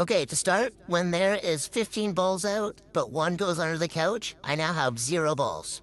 Okay, to start, when there is 15 balls out, but one goes under the couch, I now have zero balls.